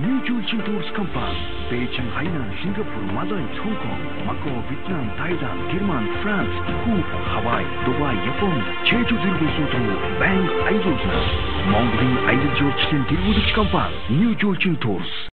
New Julchin Tours компани Бээжин, Хайнан, Сингапур, Малай, Хонконг, Мако, Вьетнам, Тайланд, Герман, Франц, Куб, Хавай, Дубай, Япон, Чежу зэрэг улсууд руу байнга аялуулна. Монголын аялал жуулчлалын тэргүүлэгч компани New Julchin Tours